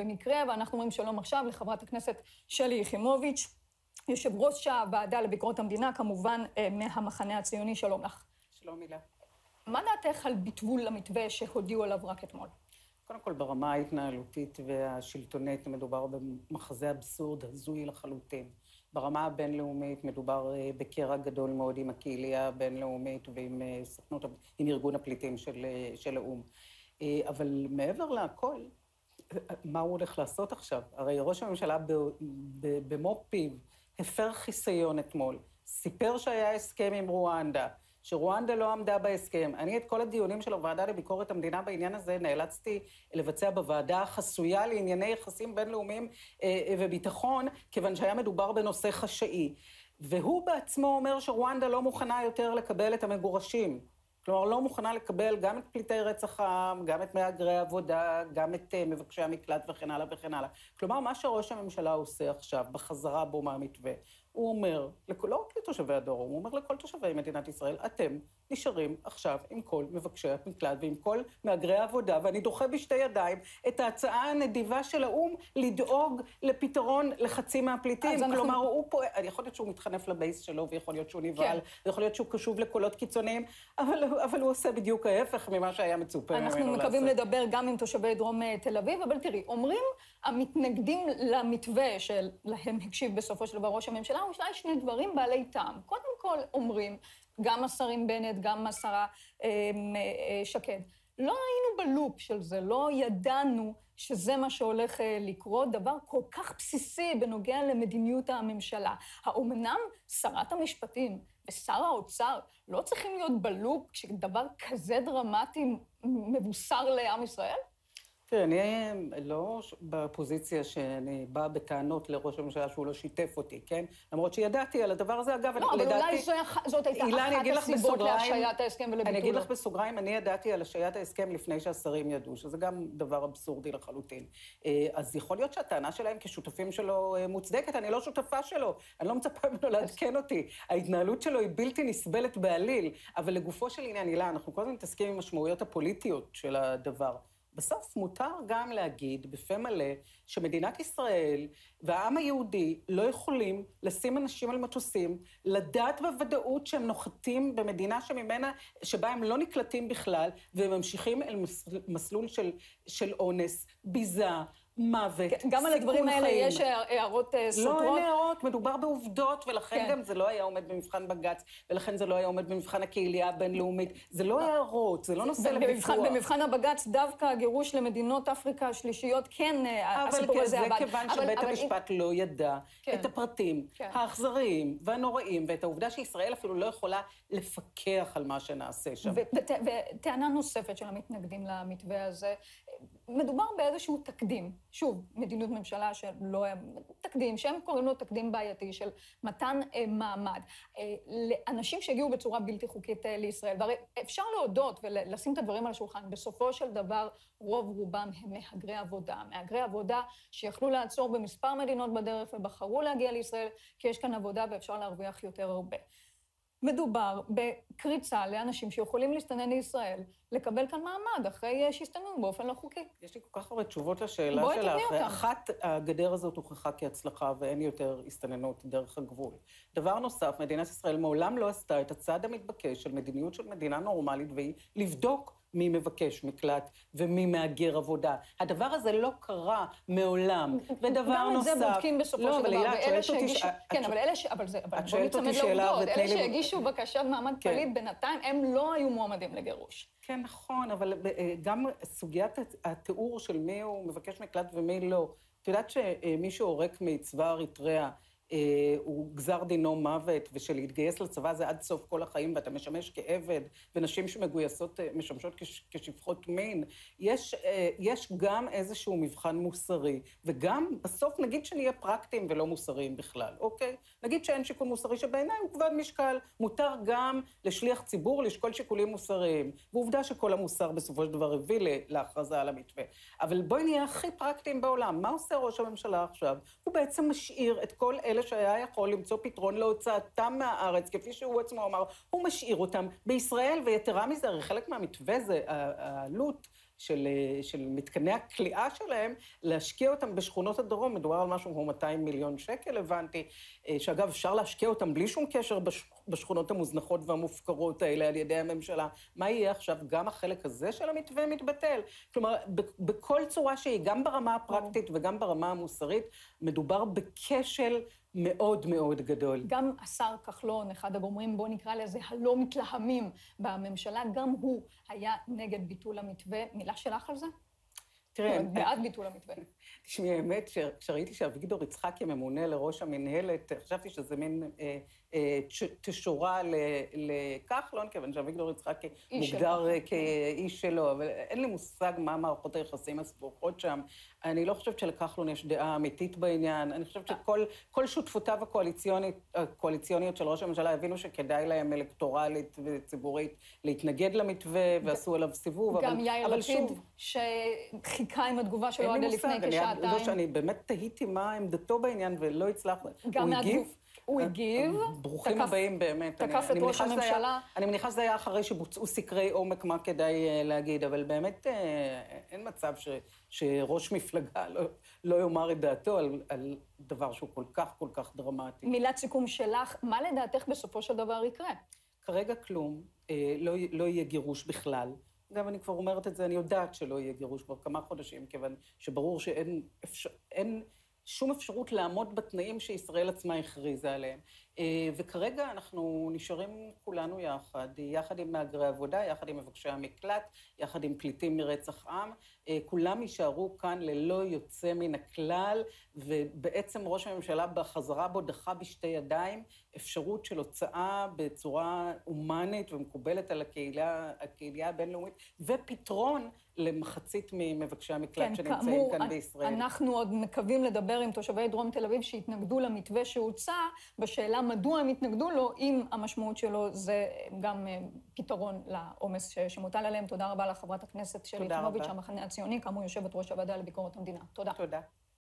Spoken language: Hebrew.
במקרה, ואנחנו אומרים שלום עכשיו לחברת הכנסת שלי יחימוביץ', יושב ראש הוועדה לביקורת המדינה, כמובן מהמחנה הציוני, שלום לך. שלום הילה. מה דעתך על ביטול המתווה שהודיעו עליו רק אתמול? קודם כל, ברמה ההתנהלותית והשלטונית מדובר במחזה אבסורד הזוי לחלוטין. ברמה הבינלאומית מדובר בקרע גדול מאוד עם הקהילייה הבינלאומית ועם סוכנות, עם ארגון הפליטים של, של האו"ם. אבל מעבר להכל, מה הוא הולך לעשות עכשיו? הרי ראש הממשלה במו פיו הפר חיסיון אתמול, סיפר שהיה הסכם עם רואנדה, שרואנדה לא עמדה בהסכם. אני את כל הדיונים של הוועדה לביקורת המדינה בעניין הזה נאלצתי לבצע בוועדה החסויה לענייני יחסים בינלאומיים וביטחון, כיוון שהיה מדובר בנושא חשאי. והוא בעצמו אומר שרואנדה לא מוכנה יותר לקבל את המגורשים. כלומר, לא מוכנה לקבל גם את פליטי רצח העם, גם את מהגרי העבודה, גם את מבקשי המקלט וכן הלאה וכן הלאה. כלומר, מה שראש הממשלה עושה עכשיו, בחזרה בו מהמתווה, הוא אומר, לא רק לתושבי הדרום, הוא אומר לכל תושבי מדינת ישראל, אתם נשארים עכשיו עם כל מבקשי המקלט ועם כל מהגרי העבודה, ואני דוחה בשתי ידיים את ההצעה הנדיבה של האו"ם לדאוג לפתרון לחצי מהפליטים. כלומר, אנחנו... הוא פה, יכול להיות שהוא מתחנף לבייס שלו, ויכול להיות שהוא נבהל, כן. ויכול להיות שהוא קשוב לקולות קיצוניים, אבל, אבל הוא עושה בדיוק ההפך ממה שהיה מצופה ממנו לעשות. אנחנו מקווים לדבר גם עם תושבי דרום תל אביב, אבל תראי, אומרים המתנגדים למתווה שלהם הקשיב בסופו של דבר ראש הממשלה, אולי שני דברים בעלי טעם. קודם כל, אומרים, גם השרים בנט, גם השרה אה, אה, שקד, לא היינו בלופ של זה, לא ידענו שזה מה שהולך אה, לקרות, דבר כל כך בסיסי בנוגע למדיניות הממשלה. האומנם שרת המשפטים ושר האוצר לא צריכים להיות בלופ כשדבר כזה דרמטי מבוסר לעם ישראל? תראה, אני לא בפוזיציה שאני באה בטענות לראש הממשלה שהוא לא שיתף אותי, כן? למרות שידעתי על הדבר הזה, אגב, לא, אבל לדעתי... אולי זאת הייתה אחת הסיבות להשעיית ההסכם ולביטולו. אני אגיד לך בסוגריים, אני ידעתי על השעיית ההסכם לפני שהשרים ידעו, שזה גם דבר אבסורדי לחלוטין. אז יכול להיות שהטענה שלהם כשותפים שלו מוצדקת, אני לא שותפה שלו, אני לא מצפה ממנו לעדכן אותי. ההתנהלות שלו היא בלתי נסבלת בעליל, אבל לגופו של עניין, הילה, אנחנו כל הזמן מתעסקים עם המשמעויות הפוליטיות של הדבר. בסוף מותר גם להגיד בפה מלא שמדינת ישראל והעם היהודי לא יכולים לשים אנשים על מטוסים, לדעת בוודאות שהם נוחתים במדינה שממנה, שבה הם לא נקלטים בכלל, והם ממשיכים אל מסלול של, של אונס, ביזה, מוות, גם על הדברים האלה חיים. יש הערות סותרות? לא, אין הערות, מדובר בעובדות, ולכן כן. גם זה לא היה עומד במבחן בג"ץ, ולכן זה לא היה עומד במבחן הקהילייה הבינלאומית. זה לא הערות, זה לא נושא לוויכוח. במבחן הבג"ץ, דווקא הגירוש למדינות אפריקה השלישיות, כן, הסיפור הזה עבד. אבל זה כיוון שבית אבל, המשפט. לא ידע כן. את הפרטים כן. האכזריים והנוראים, ואת העובדה שישראל אפילו לא יכולה לפקח על מה שנעשה שם. וטענה נוספת של המתנגדים למתווה הזה, מדובר באיזשהו תקדים. שוב, מדיניות ממשלה שלא היה... תקדים, שהם קוראים לו תקדים בעייתי של מתן אה, מעמד. אה, לאנשים שהגיעו בצורה בלתי חוקית אה, לישראל, והרי אפשר להודות ולשים את הדברים על השולחן, בסופו של דבר רוב רובם הם מהגרי עבודה. מהגרי עבודה שיכלו לעצור במספר מדינות בדרך ובחרו להגיע לישראל, כי יש כאן עבודה ואפשר להרוויח יותר הרבה. מדובר בקריצה לאנשים שיכולים להסתנן לישראל, לקבל כאן מעמד אחרי שהסתננו באופן לא חוקי. יש לי כל כך הרבה תשובות לשאלה שלך. בואי תביא אותם. אחת, הגדר הזאת הוכחה כהצלחה ואין יותר הסתננות דרך הגבול. דבר נוסף, מדינת ישראל מעולם לא עשתה את הצעד המתבקש של מדיניות של מדינה נורמלית, והיא לבדוק מי מבקש מקלט ומי מהגר עבודה. הדבר הזה לא קרה מעולם. ודבר נוסף... גם את זה בודקים בסופו לא, של דבר. לא, אבל אלה שהגישו... כן, אבל אלה ש... אבל זה... אותי שאלה ותני לי... אלה שהגישו בקשת מעמד כן. פליט בינתיים, הם לא היו מועמדים לגירוש. כן, נכון, אבל גם סוגיית התיאור של מי הוא מבקש מקלט ומי לא. את יודעת שמי שעורק מצבא אריתריאה, הוא גזר דינו מוות, ושלהתגייס לצבא זה עד סוף כל החיים, ואתה משמש כעבד, ונשים שמגויסות משמשות כשפחות מין. יש, יש גם איזשהו מבחן מוסרי, וגם בסוף נגיד שנהיה פרקטיים ולא מוסריים בכלל, אוקיי? נגיד שאין שיקול מוסרי שבעיניי הוא כבד משקל. מותר גם לשליח ציבור לשקול שיקולים מוסריים. ועובדה שכל המוסר בסופו של דבר הביא להכרזה על המתווה. אבל בואי נהיה הכי פרקטיים בעולם. מה עושה ראש הממשלה עכשיו? הוא בעצם משאיר את כל אלה שהיה יכול למצוא פתרון להוצאתם מהארץ, כפי שהוא עצמו אמר, הוא משאיר אותם בישראל, ויתרה מזה, הרי חלק מהמתווה זה העלות של, של מתקני הכליאה שלהם, להשקיע אותם בשכונות הדרום. מדובר על משהו כמו 200 מיליון שקל, הבנתי. שאגב, אפשר להשקיע אותם בלי שום קשר בשכונות המוזנחות והמופקרות האלה על ידי הממשלה. מה יהיה עכשיו? גם החלק הזה של המתווה מתבטל. כלומר, בכל צורה שהיא, גם ברמה הפרקטית וגם ברמה המוסרית, מדובר בכשל מאוד מאוד גדול. גם השר כחלון, אחד הגומרים, בואו נקרא לזה הלא מתלהמים בממשלה, גם הוא היה נגד ביטול המתווה. מילה שלך על זה? תראה... בעד ביטול המתווה. תשמעי, האמת, כשראיתי שאביגדור יצחקי ממונה לראש המינהלת, חשבתי שזה מין אה, תשורה לכחלון, כיוון שאביגדור יצחקי מוגדר כאיש שלו, אבל אין לי מושג מה מערכות היחסים הסבוכות שם. אני לא חושבת שלכחלון יש דעה אמיתית בעניין. אני חושבת שכל שותפותיו הקואליציוניות של ראש הממשלה הבינו שכדאי להם אלקטורלית וציבורית להתנגד למתווה, ועשו עליו סיבוב, אבל שוב... גם יאיר לפיד, שחיכה עם התגובה שלו עד לפני כשעתיים. לא, שאני באמת תהיתי מה עמדתו בעניין ולא הצלחתי. גם מהגוף. הוא הגיב, ברוכים הבאים באמת. תקף את ראש הממשלה. אני מניחה שזה היה אחרי שבוצעו סקרי עומק מה כדאי אה, להגיד, אבל באמת אה, אין מצב שראש מפלגה לא, לא יאמר את דעתו על, על דבר שהוא כל כך כל כך דרמטי. מילת סיכום שלך, מה לדעתך בסופו של דבר יקרה? כרגע כלום, אה, לא, לא יהיה גירוש בכלל. גם אני כבר אומרת את זה, אני יודעת שלא יהיה גירוש כבר כמה חודשים, כיוון שברור שאין אפשר, אין שום אפשרות לעמוד בתנאים שישראל עצמה הכריזה עליהם. אה, וכרגע אנחנו נשארים כולנו יחד, יחד עם מהגרי עבודה, יחד עם מבקשי המקלט, יחד עם פליטים מרצח עם. אה, כולם יישארו כאן ללא יוצא מן הכלל, ובעצם ראש הממשלה בחזרה בו דחה בשתי ידיים אפשרות של הוצאה בצורה הומנית ומקובלת על הקהילה, הקהילה הבינלאומית, ופתרון למחצית ממבקשי המקלט כן, שנמצאים כאמור, כאן בישראל. אנחנו עוד מקווים לדבר עם תושבי דרום תל אביב שהתנגדו למתווה שהוצע, בשאלה מדוע הם התנגדו לו, אם המשמעות שלו זה גם אה, פתרון לעומס שמוטל עליהם. תודה רבה לחברת הכנסת שלי יחימוביץ', המחנה הציוני, כאמור יושבת ראש הוועדה לביקורת המדינה. תודה. תודה.